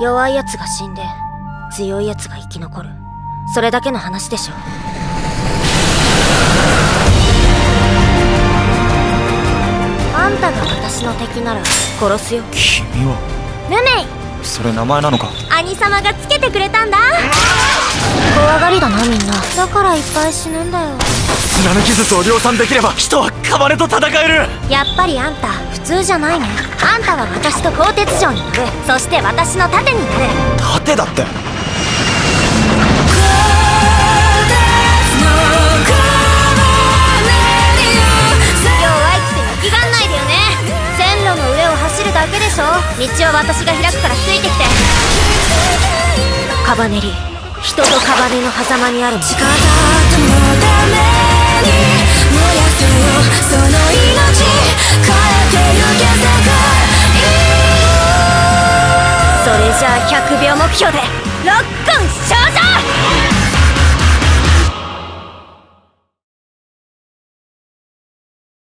弱い奴が死んで強い奴が生き残る。それだけの話でしょ。あんたが私の敵なら殺すよ。君は。ルメイそれ名前なのか？兄様がつけてくれたんだだからいっぱい死ぬんだよ。貫き術を量産できれば人はカバネと戦える。やっぱりあんた普通じゃないね。あんたは私と鋼鉄城に乗るそして私の盾になる。盾だって。弱いくせに気がんないでよね。線路の上を走るだけでしょ。道を私が開くからついてきて。カバネリ人とカバネの狭間にあるものそれじゃあ100秒目標でロックン少女